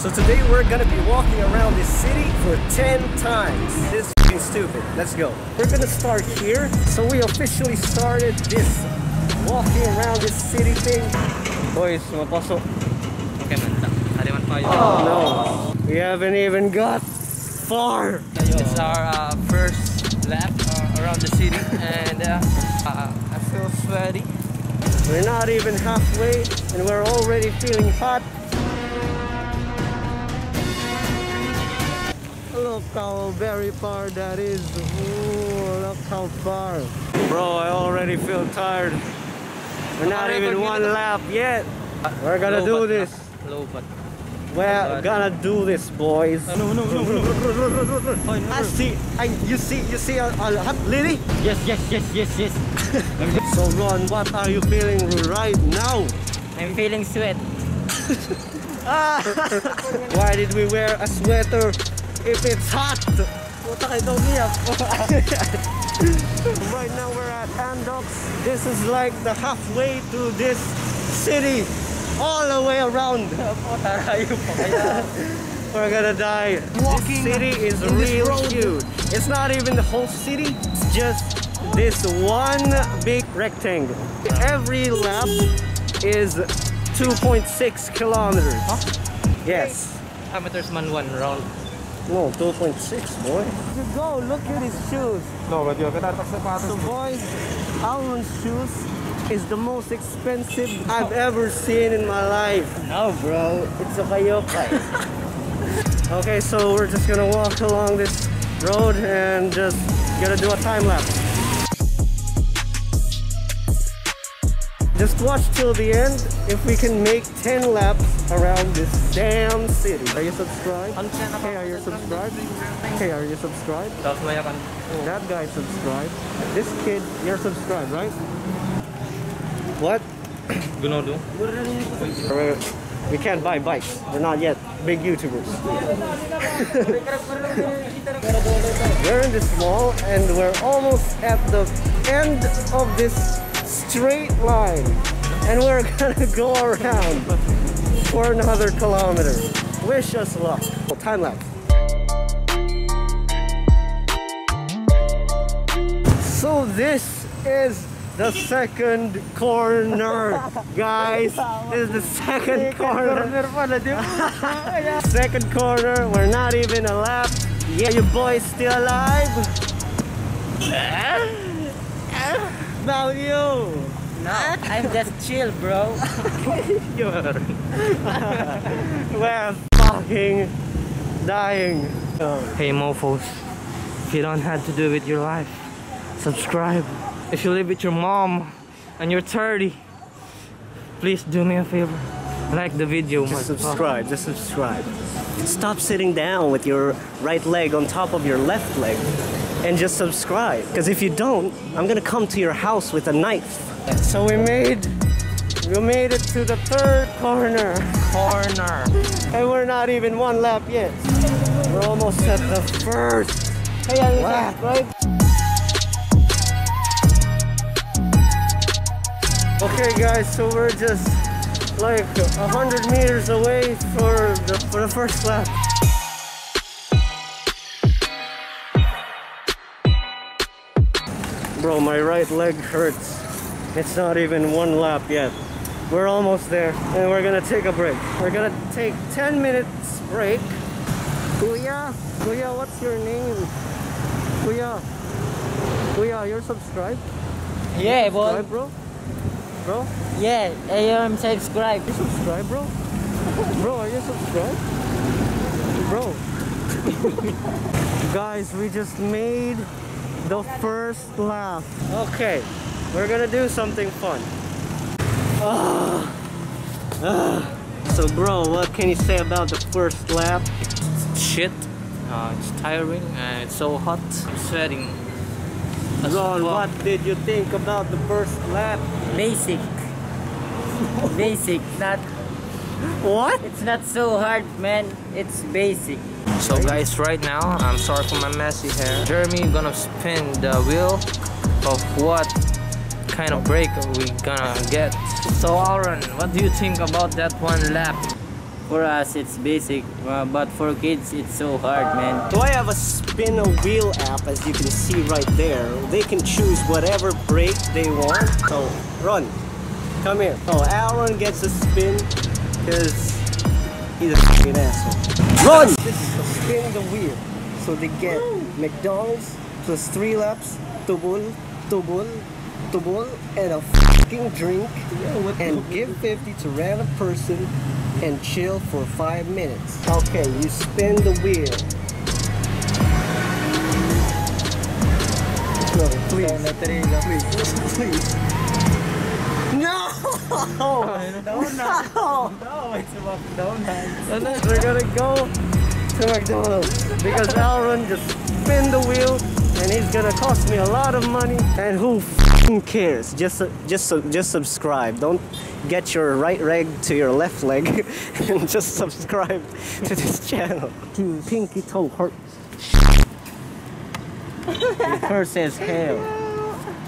So today we're gonna be walking around this city for 10 times. This is stupid. Let's go. We're gonna start here. So we officially started this walking around this city thing. Boys, mapasok. Okay man, hariman pa yun. No, we haven't even got far. It's our uh, first lap uh, around the city and uh, uh, I feel sweaty. We're not even halfway and we're already feeling hot. Look how very far that is. Ooh, look how far. Bro, I already feel tired. We're not even one lap yet. We're gonna do this. We're gonna do this, boys. No, no, no, no. I see, I, you see, you see hot lady? Yes, yes, yes, yes, yes. So Ron, what are you feeling right now? I'm feeling sweat. Ah! Why did we wear a sweater if it's hot? Puta kayo daw umiyak. right now we're at Andok's. This is like the halfway to this city. All the way around. We're gonna die. Walking this city is real huge. It's not even the whole city. It's just this one big rectangle. Every lap is 2.6 kilometers. Yes. Amateurs man one round. No, 2.6, boy. You go, look at his shoes. No, but you're gonna sapatos. So, boys, Alron's shoes is the most expensive I've ever seen in my life. No bro, it's a kayokai. Okay, so we're just gonna walk along this road and just gonna do a time lapse. Just watch till the end if we can make 10 laps around this damn city. Are you subscribed? Hey, are you subscribed? Hey, are you subscribed? Oh. That guy subscribed. This kid, you're subscribed, right? What? Gunodo. We can't buy bikes. We're not yet big YouTubers. we're in this mall and we're almost at the end of this straight line. And we're gonna go around for another kilometer. Wish us luck. Time lapse. So this is the second corner, guys. This is the second corner. second corner. We're not even a lap. Yeah, your boy's still alive. Eh? About you. No, I'm just chill bro. You're we're fucking dying. Hey mofos, if you don't have to do with your life, subscribe. If you live with your mom and you're 30, please do me a favor. Like the video, Just subscribe, just subscribe. Stop sitting down with your right leg on top of your left leg and just subscribe. Because if you don't, I'm gonna come to your house with a knife. So we made we made it to the third corner. Corner. And we're not even one lap yet. We're almost at the first lap. right? Okay guys, so we're just like a hundred meters away for the for the first lap. Bro, my right leg hurts. It's not even one lap yet. We're almost there and we're gonna take a break. We're gonna take 10 minutes break. Kuya, Kuya, what's your name? Kuya, Kuya, you're subscribed? Yeah, Subscribe, bro? Bro? Yeah, I am subscribed. You subscribe, bro? Bro, are you subscribed? Bro. Guys, we just made the first lap. Okay, we're gonna do something fun. Ah. Ah. So, bro, what can you say about the first lap? Shit. Uh, it's tiring and it's so hot. I'm sweating. As Ron, fuck. what did you think about the first lap? Basic. basic, not What? it's not so hard, man. It's basic. So guys, right now, I'm sorry for my messy hair. Jeremy gonna spin the wheel of what kind of break we gonna get. So Aaron, what do you think about that one lap? For us, it's basic, uh, but for kids, it's so hard, man. So I have a spin a wheel app as you can see right there. They can choose whatever brake they want. So run, come here. Oh, Aaron gets a spin because he's a fucking asshole. Run! This is a spin the wheel. So they get McDonald's plus three laps, double, double, double, and a fucking drink, and give 50 to random person and chill for five minutes. Okay, you spin the wheel. No, please. Please, please. No! No! No! No, it's about donuts. We're gonna go to McDonald's because Aaron just spin the wheel and he's gonna cost me a lot of money. And who cares? Just, just, just subscribe. Don't get your right leg to your left leg and just subscribe to this channel. Pinky toe hurts. it hurts as hell.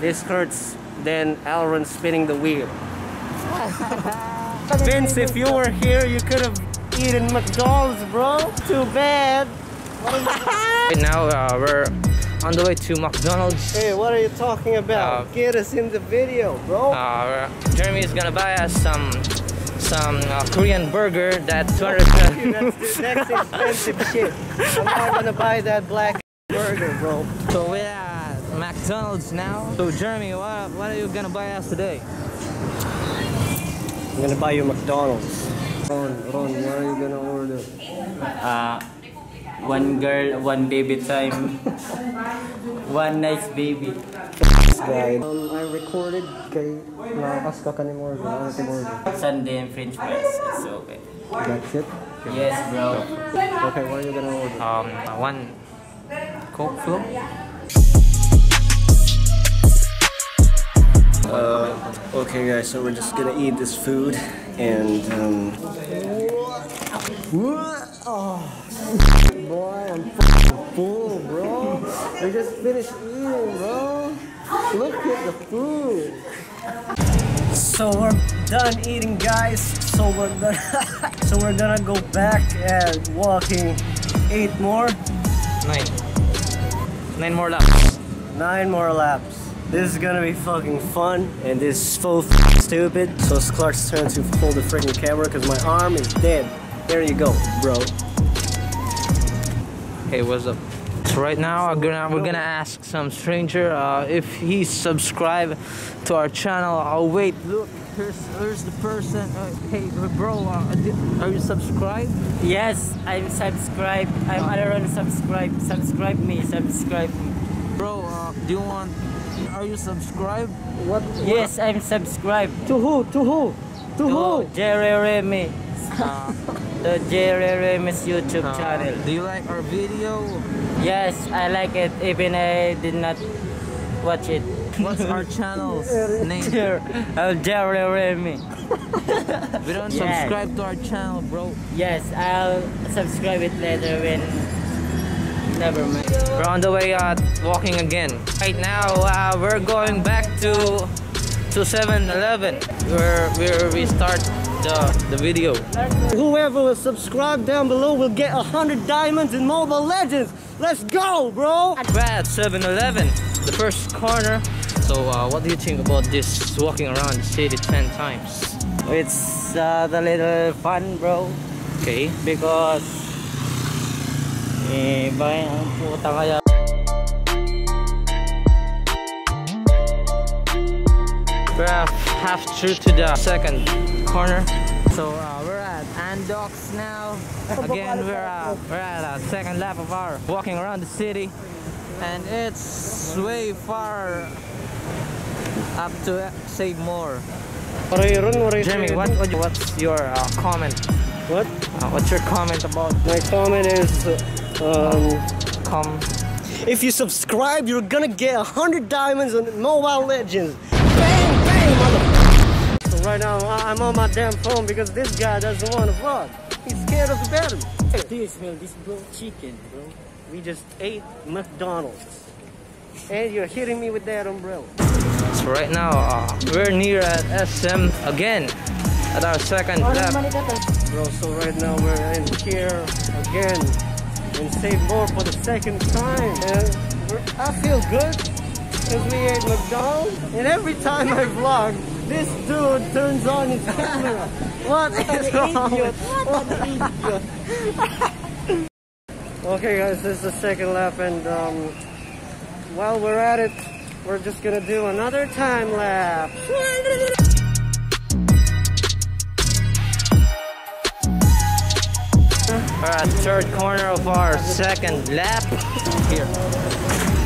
This hurts than Aaron spinning the wheel. Vince, if you were here, you could have eaten McDonald's, bro. Too bad. Right now, uh, we're on the way to McDonald's. Hey, what are you talking about? Uh, Get us in the video, bro. Uh, Jeremy is gonna buy us some some uh, Korean burger that 200. Dude, that's, that's expensive shit. I'm not gonna buy that black burger, bro. so we're at McDonald's now. So Jeremy, what what are you gonna buy us today? I'm gonna buy you McDonald's. Ron, Ron, what are you gonna order? Uh, one girl, one baby time. one nice baby. Guy. Um, I recorded kay nakakas ka ni Morgan. Ano ti Morgan? Sunday and french fries. It's okay. That's it? Yes, bro. Okay, what are you gonna order? Um, one Coke flow. Okay guys, so we're just gonna eat this food and um Oh boy, I'm f***ing full, bro. We just finished eating, bro. Look at the food. So we're done eating, guys. So we're gonna, so we're gonna go back and walking eight more, Nine. Nine more laps. nine more laps. This is gonna be fucking fun, and this is so stupid. So it's Clark's turn to hold the freaking camera because my arm is dead. There you go, bro. Hey, what's up? So right now, we're gonna we're gonna ask some stranger uh, if he's subscribed to our channel. Oh wait, look, here's here's the person. Uh, hey, bro, uh, are you subscribed? Yes, I'm subscribed. I'm Aaron subscribe. Subscribe me. Subscribe me. Bro, uh, do you want? Are you subscribed? What? Yes, I'm subscribed. To who? To who? To To who? Jerry Remy. Uh, The Jerry Remy's YouTube uh, channel. do you like our video? Yes, I like it. Even I did not watch it. What's our channel's name? Oh, Jerry Remy. We don't Yeah. subscribe to our channel, bro. Yes, I'll subscribe it later when. Never mind. We're on the way uh, walking again. Right now, uh, we're going back to to 7-Eleven where where we start the the video. Whoever will subscribe down below will get a hundred diamonds in Mobile Legends. Let's go, bro. We're at 7-Eleven, the first corner. So uh, what do you think about this walking around the city 10 times? It's uh, the little fun, bro. Okay. Because. Eh, bakit ang puta kaya? We're uh, half through to the second corner. So uh, we're at Andok's now. Again, we're, uh, we're at a second lap of our walking around the city. And it's way far up to save more. What are you run? What are you Jeremy, what, what what's your uh, comment? What? Uh, what's your comment about My comment is, um, come? if you subscribe, you're gonna get a hundred diamonds on Mobile Legends. Bang, bang, mother. So right now, I- I'm on my damn phone because this guy doesn't want to vlog. He's scared of the battery. Do you smell this bro? Chicken, bro. We just ate McDonald's. And you're hitting me with that umbrella. So right now, uh, we're near at SM again at our second lap. Bro, so right now we're in here again in Save More for the second time. And I feel good because we ate McDonald's. And every time I vlog, this dude turns on his camera. What is wrong? okay guys, this is the second lap and um, while we're at it, we're just gonna do another time lapse. We're third corner of our second lap. Here.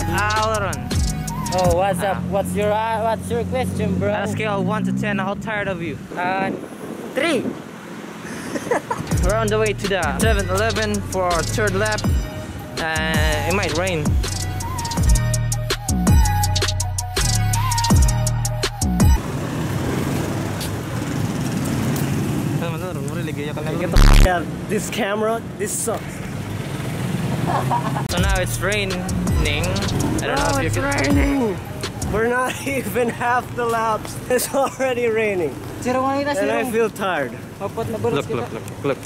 Aaron, Oh, what's up? What's your uh, what's your question, bro? on a scale of 1 to 10, how tired of you? Uh, three. We're on the way to the 7-Eleven for our third lap. Uh, it might rain. Yeah, this camera, this sucks. So now it's raining. I don't know Oh, if you it's can. raining. We're not even half the laps. It's already raining. Zero one na And I feel tired. Mapat na bulas Look, look, look, look.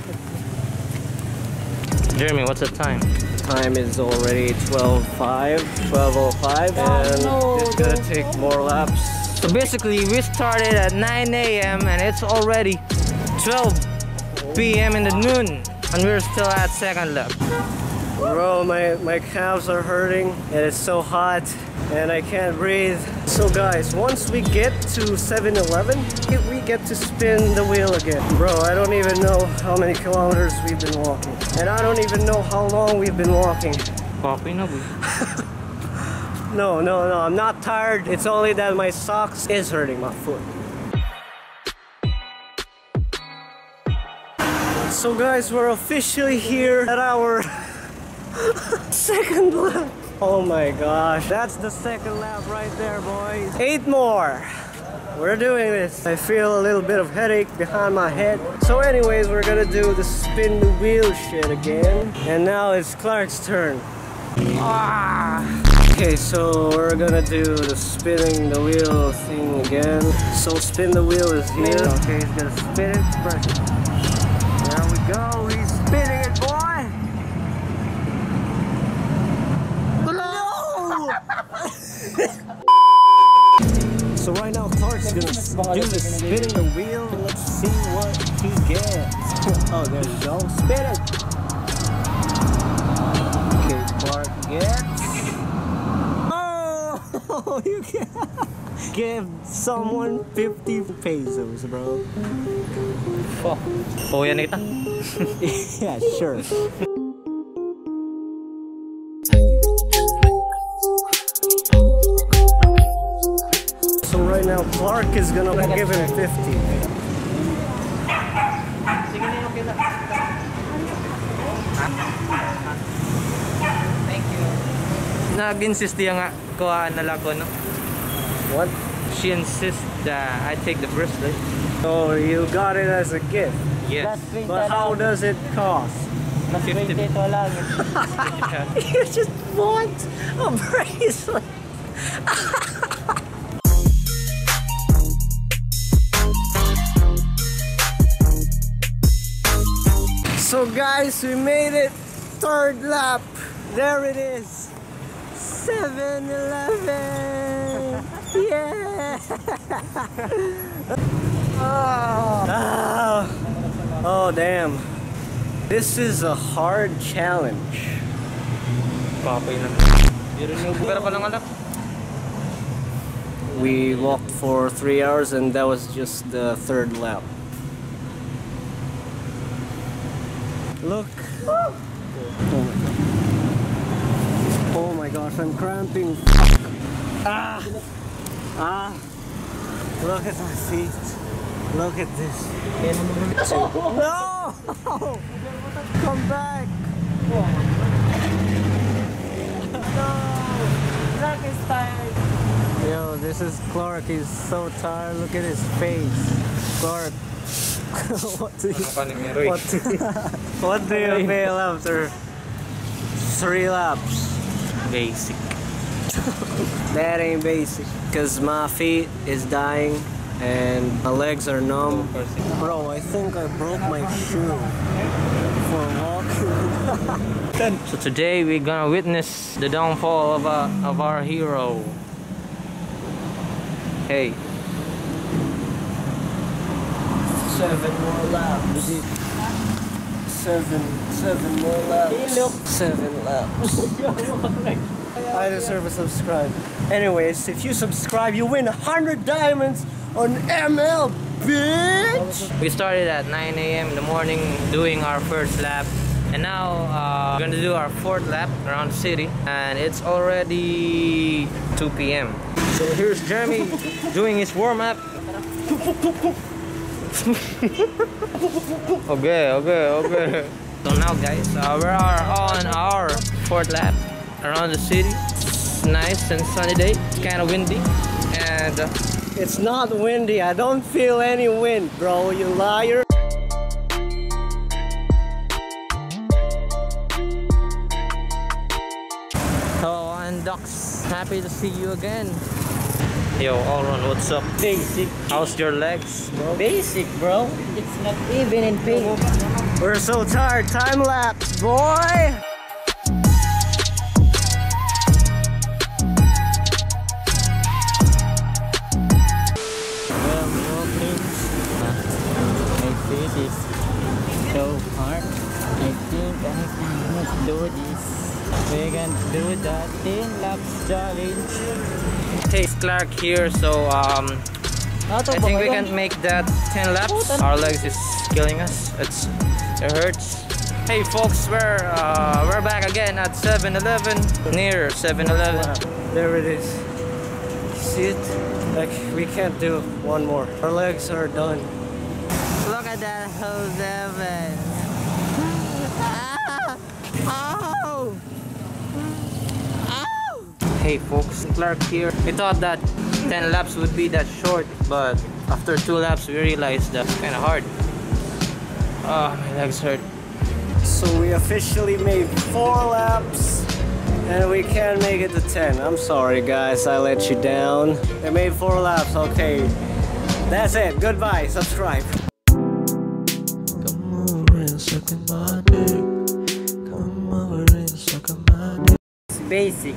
Jeremy, what's the time? Time is already 12.05, 12.05, and no, it's gonna take more laps. So basically, we started at 9 a.m. and it's already 12 p.m. in the noon, and we're still at second lap. Bro, my, my calves are hurting, and it's so hot, and I can't breathe. So guys, once we get to 7-Eleven, we get to spin the wheel again. Bro, I don't even know how many kilometers we've been walking. And I don't even know how long we've been walking. No, no, no, I'm not tired. It's only that my socks is hurting my foot. So guys, we're officially here at our second lap. Oh my gosh, that's the second lap right there, boys. Eight more. We're doing this. I feel a little bit of headache behind my head. So anyways, we're gonna do the spin the wheel shit again. And now it's Clark's turn. Ah. Okay, so we're gonna do the spinning the wheel thing again. So spin the wheel is here. Okay, he's gonna spin it. Press it. So right now, Clark's gonna do the spinning the wheel. Let's see what he gets. oh, there you go. Spin it. Okay, Clark gets. Oh, you can give someone 50 pesos, bro. Oh, yan kita. yeah, sure. So right Clark is gonna give him 50. Nag-insist diya nga kuhaan na lang ko, no? What? She insists that I take the bracelet. So you got it as a gift. Yes. But how does it cost? Mas 50. lang. you just want a bracelet. so guys, we made it. Third lap. There it is. 7-Eleven. yeah. oh. oh damn. This is a hard challenge. Papay na. Pero pa lang alak. We walked for three hours and that was just the third lap. Look. Oh my god. Oh my gosh, I'm cramping. Ah! Ah! Look at my feet. Look at this. No! Come back! No! Clark is tired. Yo, this is Clark. He's so tired. Look at his face. Clark. What do you what what do you feel after three laps? Basic. That ain't basic. Cause my feet is dying. and my legs are numb. Bro, I think I broke my shoe for walking. So today we're gonna witness the downfall of, a, of our hero. Hey, Seven more laps. Seven, seven more laps. Seven laps. I deserve a subscribe. Anyways, if you subscribe, you win 100 diamonds on ML, bitch! we started at 9 a.m. in the morning doing our first lap. And now uh, we're gonna do our fourth lap around the city. And it's already 2 p.m. So here's Jeremy doing his warm up. okay, okay, okay. So now guys, uh, we are on our fourth lap around the city. It's nice and sunny day. Kind of windy. And uh, It's not windy. I don't feel any wind, bro. You liar. Hello, and Ducks. Happy to see you again. Yo, Alron, what's up? Basic, How's your legs, bro? basic, bro. It's not even in pain. We're so tired. Time lapse, boy. I think I cannot do this. We can do the 10 laps challenge. Hey, it's Clark here. So, um, I think we can make that 10 laps. Our legs is killing us. It's it hurts. Hey, folks, we're uh, we're back again at 7-Eleven near 7-Eleven. There it is. See it? Like, we can't do one more. Our legs are done. Look at that whole seven. Oh! Hey, folks, Clark here. We thought that 10 laps would be that short, but after two laps, we realized that's kind of hard. Ah, my legs hurt. So we officially made four laps and we can't make it to 10. I'm sorry guys, I let you down. We made four laps, okay. That's it, goodbye, subscribe. Come over and suck on my dick. Come over and suck on my dick. It's basic.